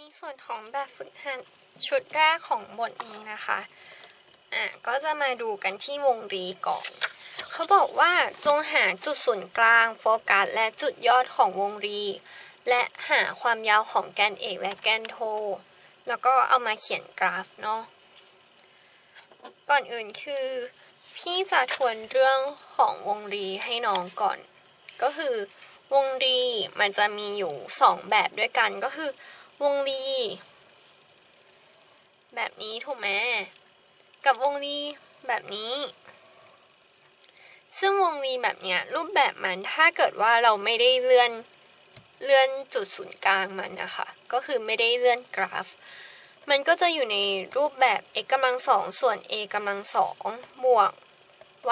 ในส่วนของแบบฝึกหัดชุดแรกของบทนี้นะคะ อะก็จะมาดูกันที่วงรีก่อน เขาบอกว่าจงหาจุดศูนย์กลางโฟกัสและจุดยอดของวงรี และหาความยาวของแกนเอกและแกนโท แล้วก็เอามาเขียนกราฟเนาะ ก่อนอื่นคือ พี่จะทวนเรื่องของวงรีให้น้องก่อน ก็คือวงรีมันจะมีอยู่สองแบบด้วยกันก็คือ วงรี แบบนี้ถูกไหมกับวงรีแบบนี้ ซึ่งวงรีแบบเนี้ยรูปแบบมันถ้าเกิดว่าเราไม่ได้เลื่อนเลื่อนจุดศูนย์กลางมันนะคะ ก็คือไม่ได้เลื่อนกราฟ มันก็จะอยู่ในรูปแบบ x กำลังสองส่วน a กำลังสองบวก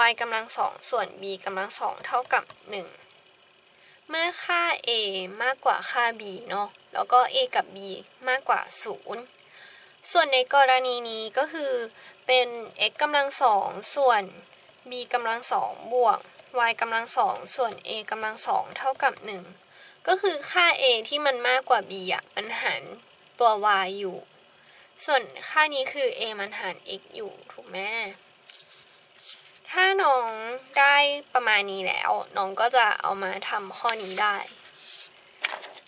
y กำลังสองส่วน b กำลังสองเท่ากับ 1 เมื่อค่า a มากกว่าค่า b เนาะ แล้วก็ a กับ b มากกว่า 0 ส่วนในกรณีนี้ก็คือเป็น x กำลังสองส่วน b กำลังสองบวก y กำลังสองส่วน a กำลังสองเท่ากับ 1 ก็คือค่า a ที่มันมากกว่า b อะมันหารตัว y อยู่ ส่วนค่านี้คือ a มันหาร x อยู่ถูกไหม ถ้าน้องได้ประมาณนี้แล้ว น้องก็จะเอามาทำข้อนี้ได้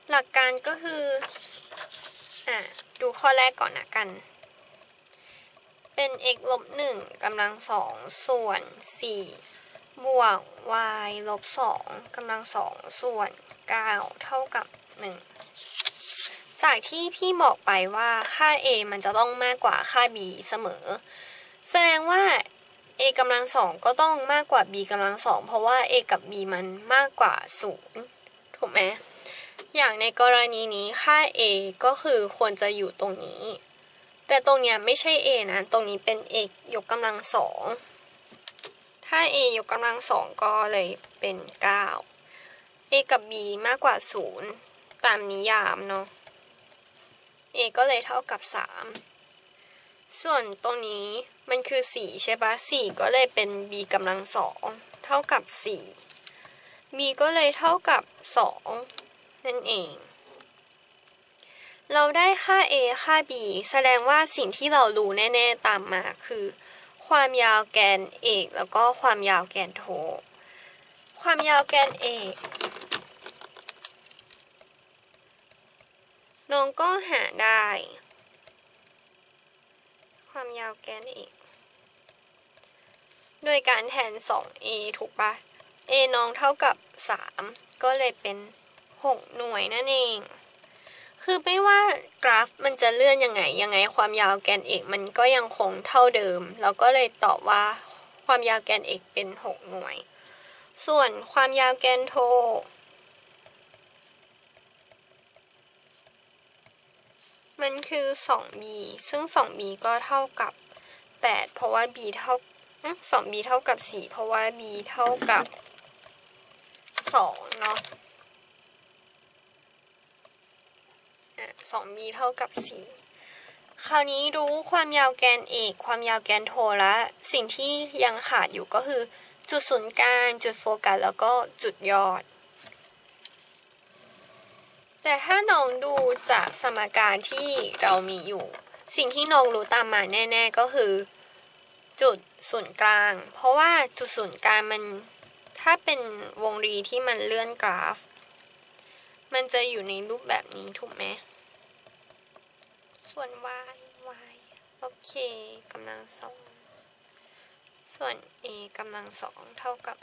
หลักการก็คืออะดูข้อแรกก่อนนะกัน เป็น x ลบหนึ่งกำลังสองส่วนสี่บวก y ลบสองกำลังสองส่วนเก้าเท่ากับหนึ่งจากที่พี่บอกไปว่าค่า a มันจะต้องมากกว่าค่า b เสมอ แสดงว่า a กำลังสองก็ต้องมากกว่า b กำลังสองเพราะว่า a กับ b มันมากกว่าศูนย์ถูกไหมอย่างในกรณีนี้ค่า a ก็คือควรจะอยู่ตรงนี้ แต่ตรงเนี้ยไม่ใช่ a นะตรงนี้เป็น a ยกกำลังสองถ้า a ยกกำลังสองก็เลยเป็น 9 a กับ b มากกว่า 0 ตามนิยามเนาะ a ก็เลยเท่ากับ 3 ส่วนตรงนี้มันคือ 4 ใช่ปะ4ก็เลยเป็น b กำลังสองเท่ากับ 4 b ก็เลยเท่ากับ 2 นั่นเอง เราได้ค่า a ค่า b แสดงว่าสิ่งที่เรารู้แน่ ๆ ตามมาคือ ความยาวแกนเอกแล้วก็ความยาวแกนโท ความยาวแกนเอกน้องก็หาได้ ความยาวแกนเอกโดยการแทน 2a ถูกปะ a น้องเท่ากับ 3 ก็เลยเป็น 6 หน่วยนั่นเอง คือไม่ว่ากราฟมันจะเลื่อนยังไง ยังไงความยาวแกนเอกมันก็ยังคงเท่าเดิม เราก็เลยตอบว่าความยาวแกนเอกเป็น 6 หน่วย ส่วนความยาวแกนโท มันคือ 2b ซึ่ง 2b ก็เท่ากับ 8 เพราะว่า b เท่า 2b เท่ากับ 4 เพราะว่า b เท่ากับ 2 เนาะ 2b เท่ากับ 4 คราวนี้รู้ความยาวแกนเอก ความยาวแกนโทและ สิ่งที่ยังขาดอยู่ก็คือ จุดศูนย์กลาง จุดโฟกัส แล้วก็จุดยอด แต่ถ้าน้องดูจากสมการที่เรามีอยู่ สิ่งที่น้องรู้ตามมาแน่ ๆ ก็คือ จุดศูนย์กลาง เพราะว่าจุดศูนย์กลางมัน ถ้าเป็นวงรีที่มันเลื่อนกราฟ มันจะอยู่ในรูปแบบนี้ถูกไหมส่วน y y ลบ k กำลังสอง ส่วน a กำลังสองเท่ากับ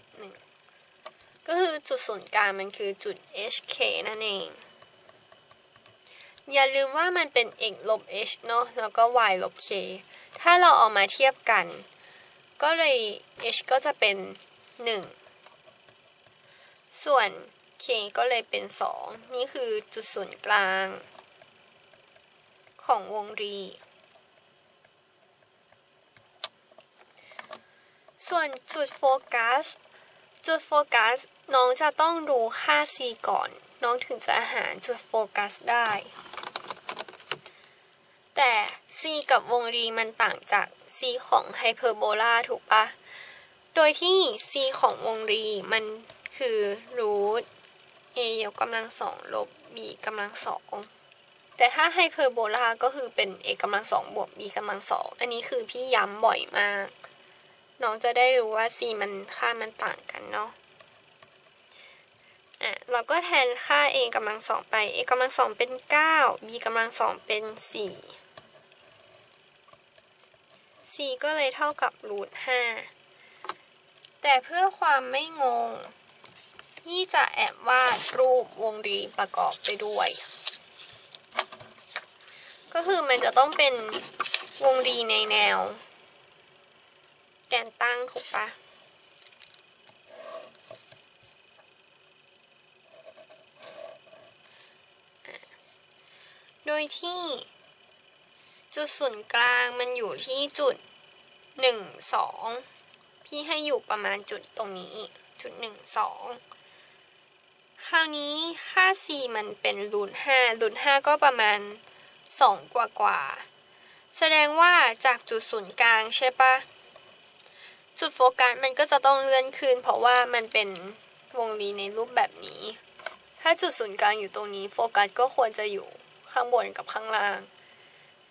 1ก็คือจุดศูนย์กลางมันคือจุด hk นั่นเอง อย่าลืมว่ามันเป็น x ลบ h เนาะแล้วก็ y ลบ k ถ้าเราเอามาเทียบกัน ก็เลย h ก็จะเป็น 1 ส่วน k ก็เลยเป็น 2 นี่คือจุดศูนย์กลาง ของวงรี ส่วนจุดโฟกัส จุดโฟกัส น้องจะต้องรู้ค่า c ก่อน น้องถึงจะหาจุดโฟกัสได้ แต่ c กับวงรีมันต่างจาก c ของไฮเปอร์โบลาถูกปะ โดยที่ c ของวงรีมันคือรูท a ยกกำลังสองลบ b กำลังสอง แต่ถ้าไฮเปอร์โบลาก็คือเป็น a กำลังสองบวก b กำลังสอง อันนี้คือพี่ย้ำบ่อยมาก น้องจะได้รู้ว่า c มันค่ามันต่างกันเนาะอะเราก็แทนค่า a กำลังสองไป a กำลังสองเป็นเก้า b กำลังสองเป็นสี่ c ก็เลยเท่ากับรูทห้าแต่เพื่อความไม่งง ที่จะแอบวาดรูปวงรีประกอบไปด้วย ก็คือมันจะต้องเป็นวงรีในแนว แกนตั้งถูกปะโดยที่ จุดศูนย์กลางมันอยู่ที่จุดหนึ่งสองพี่ให้อยู่ประมาณจุดตรงนี้ จุดหนึ่งสองคราวนี้ค่า c มันเป็นรูทห้ารูทห้าก็ประมาณสองกว่ากว่า แสดงว่าจากจุดศูนย์กลางใช่ปะจุดโฟกัสมันก็จะต้องเลื่อนขึ้น เพราะว่ามันเป็นวงรีในรูปแบบนี้ ถ้าจุดศูนย์กลางอยู่ตรงนี้ โฟกัสก็ควรจะอยู่ข้างบนกับข้างล่าง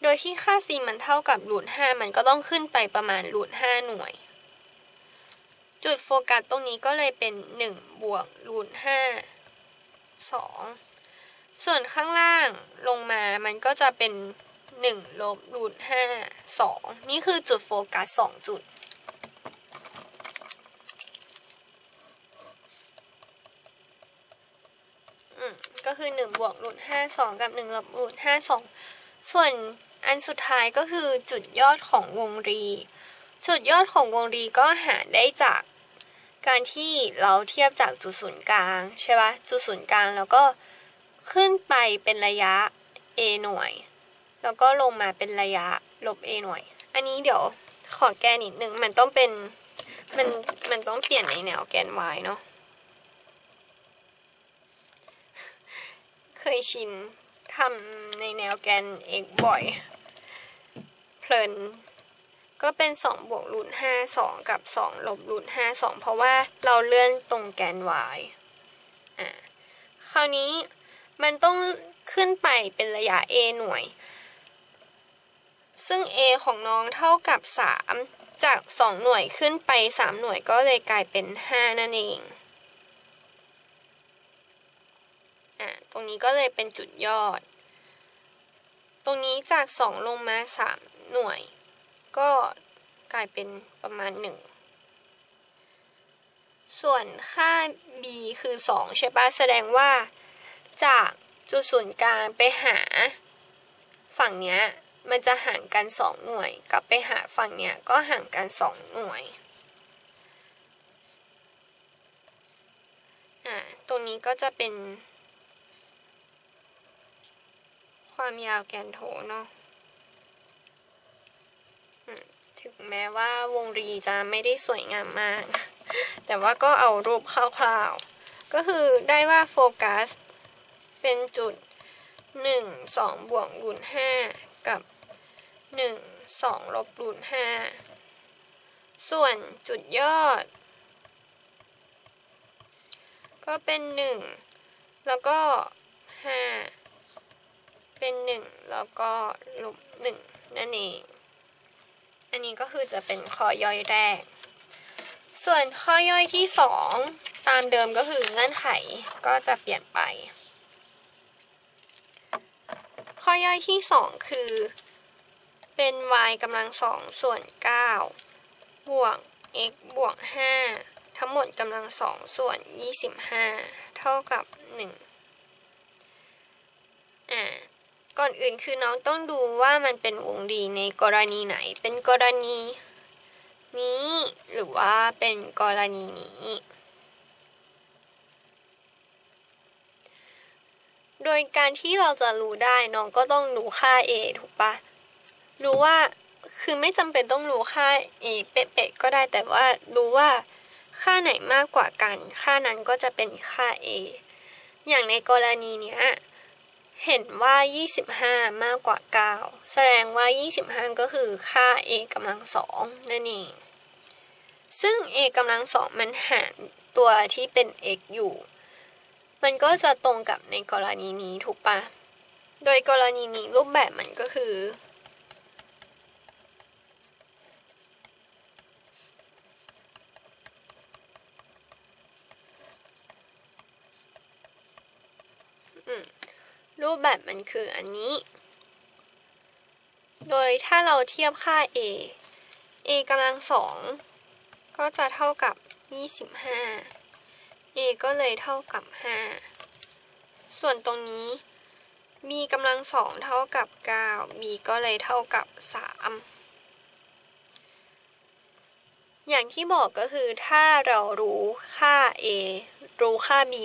โดยที่ค่า c มันเท่ากับรูทห้ามันก็ต้องขึ้นไปประมาณรูทห้าหน่วย จุดโฟกัสตรงนี้ก็เลยเป็น1บวกรูทห้าสองส่วนข้างล่างลงมามันก็จะเป็น1ลบรูทห้าสองนี่คือจุดโฟกัสสองจุดอืมก็คือ 1 บวกรูทห้าสองกับ1ลบรูทห้าสองส่วน อันสุดท้ายก็คือจุดยอดของวงรี จุดยอดของวงรีก็หาได้จากการที่เราเทียบจากจุดศูนย์กลางใช่ปะจุดศูนย์กลางแล้วก็ขึ้นไปเป็นระยะ a หน่วย แล้วก็ลงมาเป็นระยะลบ a หน่วย อันนี้เดี๋ยวขอแก้นิดนึงมันต้องเป็นมันมันต้องเปลี่ยนในแนวแกน y เนาะเคยชินทำในแนวแกน x บ่อย เพลิน ก็เป็น 2 บวกรูทห้าสองกับ 2 ลบรูทห้าสองเพราะว่าเราเลื่อนตรงแกน y อ่าคราวนี้มันต้องขึ้นไปเป็นระยะ a หน่วย ซึ่ง a ของน้องเท่ากับ 3 จาก 2 หน่วยขึ้นไป 3 หน่วยก็เลยกลายเป็น 5 นั่นเองอะตรงนี้ก็เลยเป็นจุดยอด ตรงนี้จาก 2 ลงมา 3 หน่วย ก็กลายเป็นประมาณ 1 ส่วนค่า b คือ 2 ใช่ปะแสดงว่า จากจุดศูนย์กลางไปหา ฝั่งเนี้ยมันจะห่างกันสองหน่วย กลับไปหาฝั่งเนี้ยก็ห่างกันสองหน่วยอ่าตรงนี้ก็จะเป็น ความยาวแกนโถเนาะถึง แม้ว่าวงรีจะไม่ได้สวยงามมาก แต่ว่าก็เอารูปคร่าวๆ ก็คือได้ว่าโฟกัส เป็นจุดหนึ่งสองบวกรูทห้ากับหนึ่งสองลบรูทห้าส่วนจุดยอด ก็เป็นหนึ่งแล้วก็ห้าเป็นหนึ่งแล้วก็ลบหนึ่งนั่นเอง อันนี้ก็คือจะเป็นข้อย่อยแรก ส่วนข้อย่อยที่สองตามเดิมก็คือเงื่อนไขก็จะเปลี่ยนไป ข้อย่อยที่2คือเป็น y กำลังสองส่วน 9 บวก x บวก 5 ทั้งหมดกำลังสองส่วน 25 เท่ากับ 1 อ่า ก่อนอื่นคือน้องต้องดูว่ามันเป็นวงรีในกรณีไหน เป็นกรณีนี้ หรือว่าเป็นกรณีนี้ โดยการที่เราจะรู้ได้น้องก็ต้องรู้ค่า a ถูกปะรู้ว่าคือไม่จำเป็นต้องรู้ค่า a เป๊ะๆก็ได้แต่ว่ารู้ว่าค่าไหนมากกว่ากัน ค่านั้นก็จะเป็นค่า a อย่างในกรณีเนี้ย เห็นว่า 25 มากกว่า 9 แสดงว่า 25 ก็คือค่า a กำลังสองนั่นเอง ซึ่ง a กำลังสองมันหารตัวที่เป็น x อยู่ มันก็จะตรงกับในกรณีนี้ถูกปะ โดยกรณีนี้รูปแบบมันก็คือ รูปแบบมันคืออันนี้ โดยถ้าเราเทียบค่า a a กำลังสองก็จะเท่ากับ 25 a ก็เลยเท่ากับ 5 ส่วนตรงนี้ b กำลังสองเท่ากับ 9 b ก็เลยเท่ากับ 3 อย่างที่บอกก็คือถ้าเรารู้ค่า a รู้ค่า b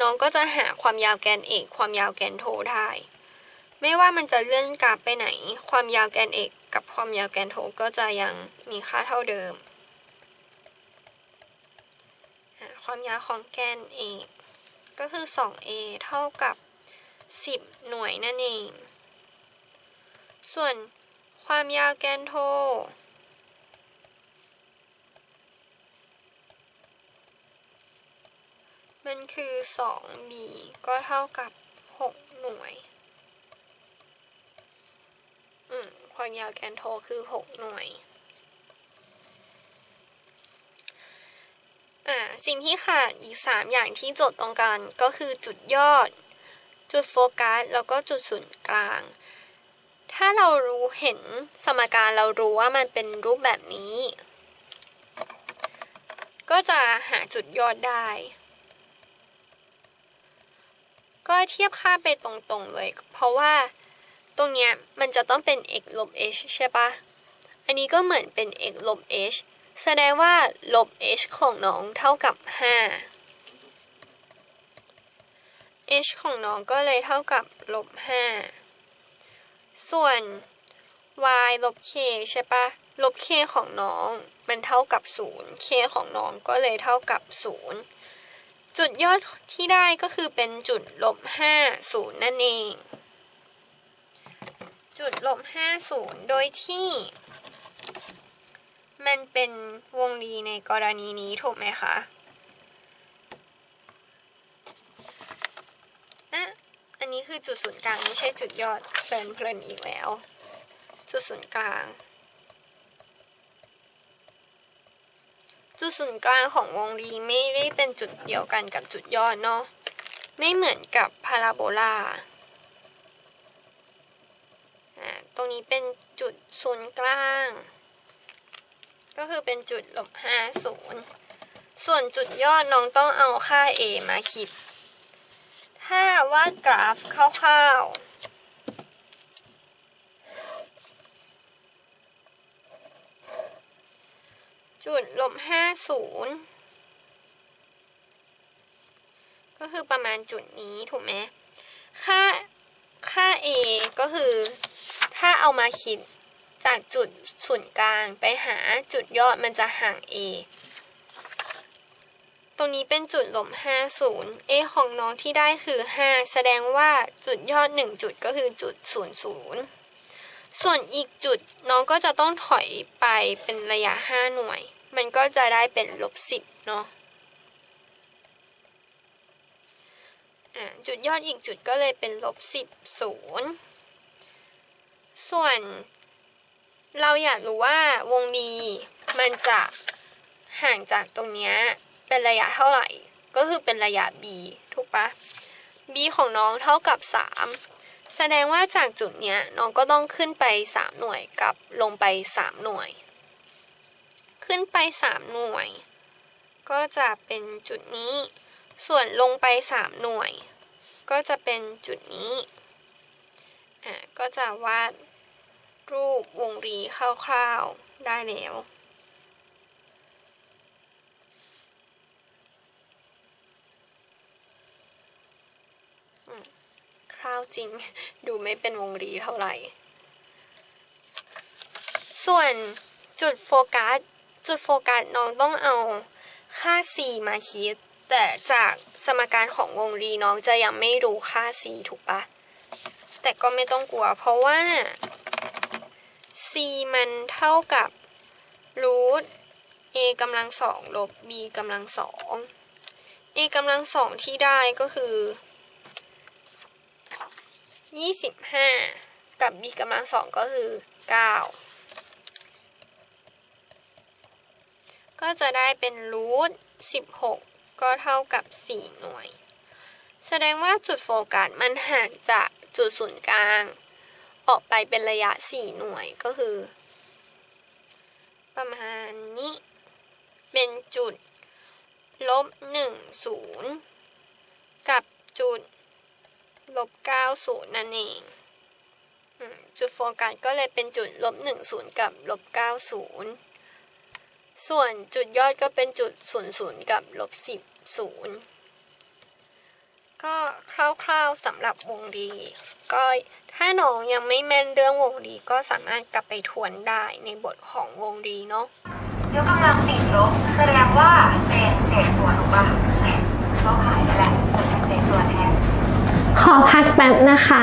น้องก็จะหาความยาวแกนเอกความยาวแกนโทได้ ไม่ว่ามันจะเลื่อนกราฟไปไหน ความยาวแกนเอกกับความยาวแกนโทก็จะยังมีค่าเท่าเดิม ความยาวของแกนเอกก็คือ 2a เท่ากับ 10 หน่วยนั่นเอง ส่วนความยาวแกนโท มันคือ 2b ก็เท่ากับ 6 หน่วย อืม ความยาวแกนโทคือ 6 หน่วย อ่า สิ่งที่ขาดอีก 3 อย่างที่จดตรงกันก็คือจุดยอด จุดโฟกัส แล้วก็จุดศูนย์กลาง ถ้าเรารู้เห็นสมการเรารู้ว่ามันเป็นรูปแบบนี้ ก็จะหาจุดยอดได้ ก็เทียบค่าไปตรงๆเลย เพราะว่าตรงเนี้ยมันจะต้องเป็น x ลบ h ใช่ปะอันนี้ก็เหมือนเป็น x ลบ h แสดงว่าลบ h ของน้องเท่ากับ 5 h ของน้องก็เลยเท่ากับลบ 5 ส่วน y ลบ k ใช่ปะลบ k ของน้องมันเท่ากับ 0 k ของน้องก็เลยเท่ากับ 0 จุดยอดที่ได้ก็คือเป็นจุดลบ5 0 นั่นเอง จุดลบ5 0 โดยที่มันเป็นวงรีในกรณีนี้ถูกไหมคะนะอันนี้คือจุดศูนย์กลางไม่ใช่จุดยอดเพลินเพลินอีกแล้ว จุดศูนย์กลาง จุดศูนย์กลางของวงรีไม่ได้เป็นจุดเดียวกันกับจุดยอดเนาะไม่เหมือนกับพาราโบลาตรงนี้เป็นจุดศูนย์กลาง ก็คือเป็นจุดลบห้าศูนย์ส่วนจุดยอดน้องต้องเอาค่า a มาคิด ถ้าวาดกราฟคร่าวๆ จุดลบห้าศูนย์ก็คือประมาณจุดนี้ถูกไหมค่าค่า a ก็คือ ถ้าเอามาคิดจากจุดศูนย์กลางไปหาจุดยอดมันจะห่าง a ตรงนี้เป็นจุดลบ50 a ของน้องที่ได้คือ 5 แสดงว่าจุดยอด 1 จุดก็คือจุด 00 ส่วนอีกจุดน้องก็จะต้องถอยไปเป็นระยะ 5 หน่วย มันก็จะได้เป็นลบ10เนาะจุดยอดอีกจุดก็เลยเป็นลบ10 0ส่วน เราอยากรู้ว่าวงดีมันจะห่างจากตรงนี้เป็นระยะเท่าไหร่ ก็คือเป็นระยะ b ถูกปะ b ของน้องเท่ากับ 3 แสดงว่าจากจุดเนี้ยน้องก็ต้องขึ้นไป 3 หน่วยกับลงไป 3 หน่วย ขึ้นไป 3 หน่วย ก็จะเป็นจุดนี้ ส่วนลงไป 3 หน่วย ก็จะเป็นจุดนี้ อะ ก็จะวาดรูปวงรีคร่าวๆได้แล้วคร่าวจริง ดูไม่เป็นวงรีเท่าไหร่ ส่วนจุดโฟกัส จุดโฟกัสน้องต้องเอาค่า c มาคิด แต่จากสมการของวงรีน้องจะยังไม่รู้ค่า c ถูกปะแต่ก็ไม่ต้องกลัว เพราะว่า c มันเท่ากับรูท a กำลังสองลบ b กำลังสอง a กำลังสองที่ได้ก็คือยี่สิบห้ากับ b กำลังสองก็คือเก็จะได้เป็นรูทสิบหกก็เท่ากับสี่หน่วย แสดงว่าจุดโฟกัสมันห่างจากจุดศูนย์กลาง ออกไปเป็นระยะสี่หน่วยก็คือ ประมาณนี้ เป็นจุดลบหนึ่งศูนย์กับจุดลบเก้าศูนย์นั่นเองจุดโฟกัสก็เลยเป็นจุดลบหนึ่งศูนย์กับลบเก้าศูนย์ ส่วนจุดยอดก็เป็นจุดศูนย์ศูนย์กับลบสิบศูนย์ก็คร่าวๆสำหรับวงรีก็ถ้าน้องยังไม่แม่นเรื่องวงรีก็สามารถกลับไปทวนได้ในบทของวงรีเนาะยกกำลังติดลบแสดงว่าเป็นเศษส่วนถูกป่ะเนี่ยก็หายแล้วแหละเป็นเศษส่วนแทนขอพักแป๊บนะคะ